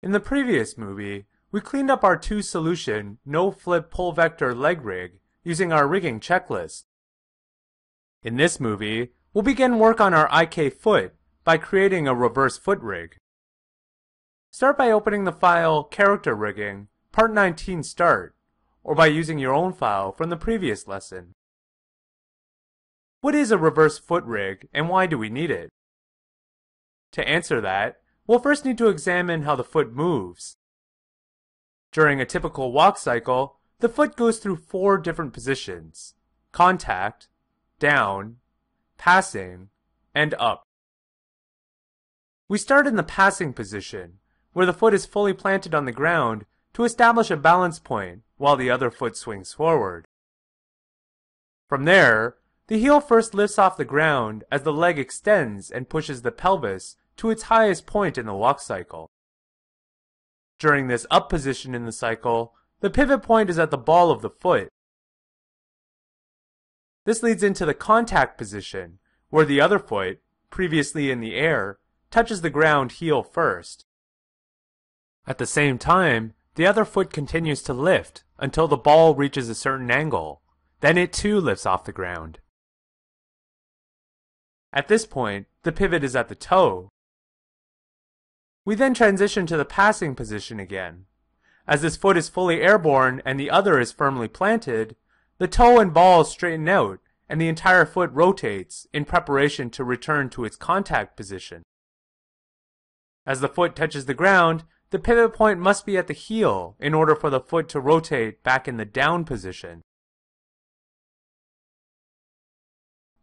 In the previous movie, we cleaned up our two solution no flip pole vector leg rig using our rigging checklist. In this movie, we'll begin work on our IK foot by creating a reverse foot rig. Start by opening the file character rigging, part 19 start, or by using your own file from the previous lesson. What is a reverse foot rig and why do we need it? To answer that, we'll first need to examine how the foot moves. During a typical walk cycle, the foot goes through four different positions. Contact, down, passing, and up. We start in the passing position, where the foot is fully planted on the ground to establish a balance point while the other foot swings forward. From there, the heel first lifts off the ground as the leg extends and pushes the pelvis to its highest point in the walk cycle. During this up position in the cycle, the pivot point is at the ball of the foot. This leads into the contact position, where the other foot, previously in the air, touches the ground heel first. At the same time, the other foot continues to lift until the ball reaches a certain angle. Then it too lifts off the ground. At this point, the pivot is at the toe. We then transition to the passing position again. As this foot is fully airborne and the other is firmly planted, the toe and ball straighten out and the entire foot rotates in preparation to return to its contact position. As the foot touches the ground, the pivot point must be at the heel in order for the foot to rotate back in the down position.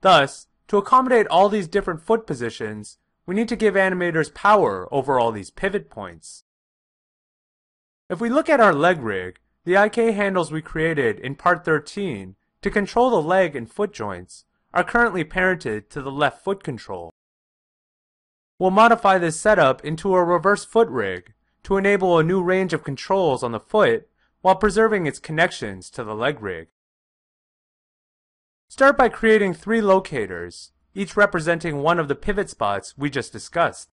Thus, to accommodate all these different foot positions, we need to give animators power over all these pivot points. If we look at our leg rig, the IK handles we created in part 13 to control the leg and foot joints are currently parented to the left foot control. We'll modify this setup into a reverse foot rig to enable a new range of controls on the foot while preserving its connections to the leg rig. Start by creating three locators, each representing one of the pivot spots we just discussed.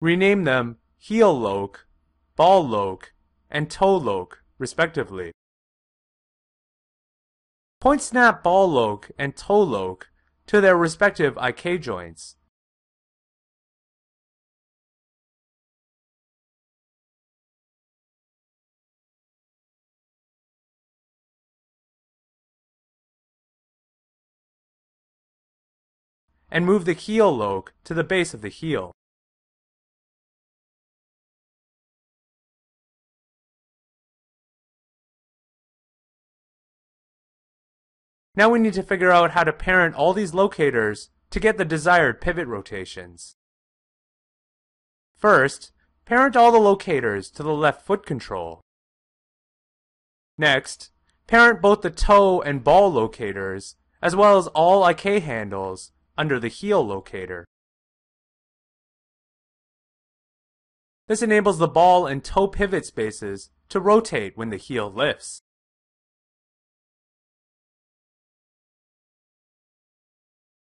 Rename them heel loc, ball loc, and toe loc, respectively. Point snap ball loc and toe loc to their respective IK joints. And move the heel loc to the base of the heel. Now we need to figure out how to parent all these locators to get the desired pivot rotations. First, parent all the locators to the left foot control. Next, parent both the toe and ball locators, as well as all IK handles under the heel locator. This enables the ball and toe pivot spaces to rotate when the heel lifts.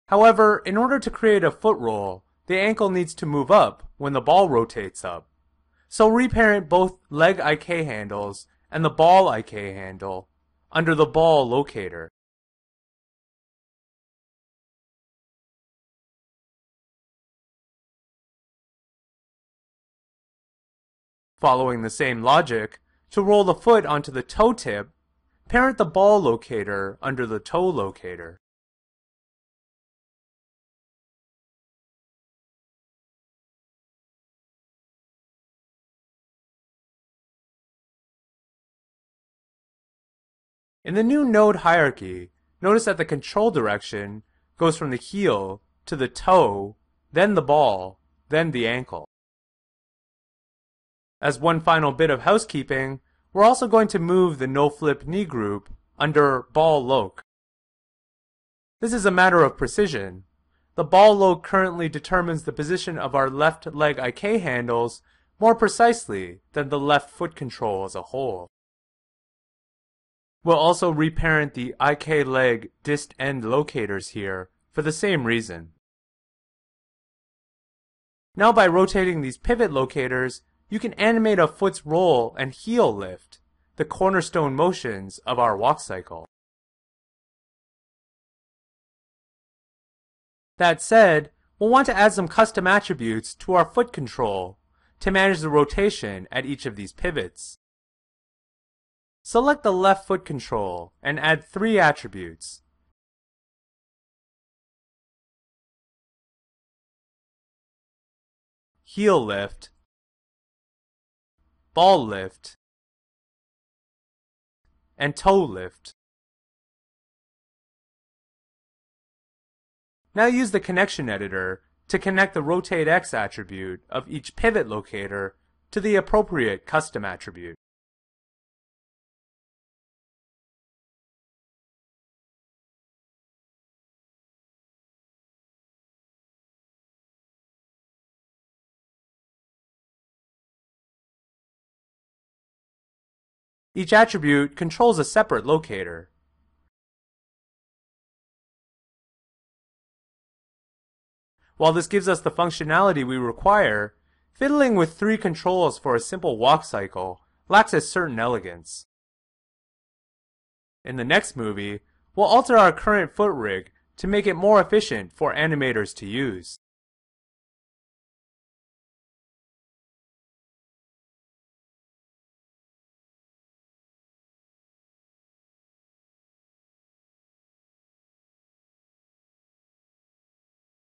However, in order to create a foot roll, the ankle needs to move up when the ball rotates up. So reparent both leg IK handles and the ball IK handle under the ball locator. Following the same logic, to roll the foot onto the toe tip, parent the ball locator under the toe locator. In the new node hierarchy, notice that the control direction goes from the heel to the toe, then the ball, then the ankle. As one final bit of housekeeping, we're also going to move the no-flip knee group under ball loc. This is a matter of precision. The ball loc currently determines the position of our left leg IK handles more precisely than the left foot control as a whole. We'll also reparent the IK leg dist end locators here for the same reason. Now by rotating these pivot locators, you can animate a foot's roll and heel lift, the cornerstone motions of our walk cycle. That said, we'll want to add some custom attributes to our foot control to manage the rotation at each of these pivots. Select the left foot control and add three attributes. Heel lift, ball lift, and toe lift. Now use the connection editor to connect the rotate X attribute of each pivot locator to the appropriate custom attribute. Each attribute controls a separate locator. While this gives us the functionality we require, fiddling with three controls for a simple walk cycle lacks a certain elegance. In the next movie, we'll alter our current foot rig to make it more efficient for animators to use.